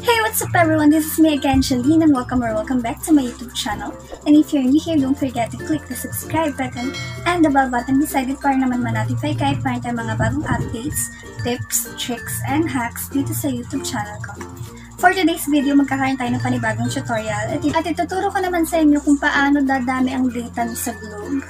Hey, what's up everyone? This is me again, Shalene, and welcome or welcome back to my YouTube channel. And if you're new here, don't forget to click the subscribe button and the bell button beside it para naman ma-notify kahit meron tayong mga bagong updates, tips, tricks, and hacks dito sa YouTube channel ko. For today's video, magkakaroon tayo ng panibagong tutorial at, ituturo ko naman sa inyo kung paano dadami ang data sa Globe.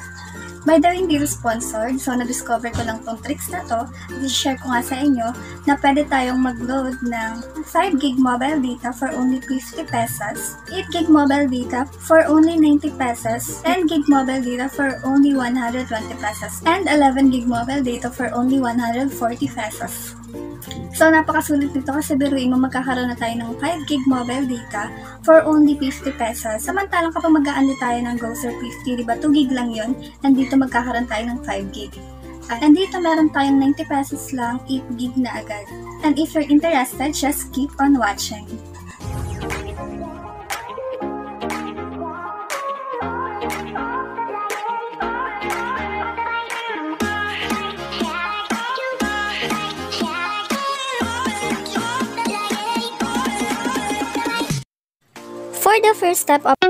By the way, hindi sponsored, so na-discover ko lang tong tricks na to. I-share ko nga sa inyo na pwede tayong mag-load ng 5 gig mobile data for only 50 pesos, 8 gig mobile data for only 90 pesos, 10 gig mobile data for only 120 pesos, and 11 gig mobile data for only 140 pesos. So, napakasulit nito kasi biruin mo magkakaroon na tayo ng 5 gig mobile data for only 50 pesos. Samantalang kapag mag-aano tayo ng Grocer 50, di ba 2 gig lang yon and dito magkakaroon tayo ng 5 gig. Uh, and dito meron tayong 90 pesos lang, 8 gig na agad. And if you're interested, just keep on watching. The first step of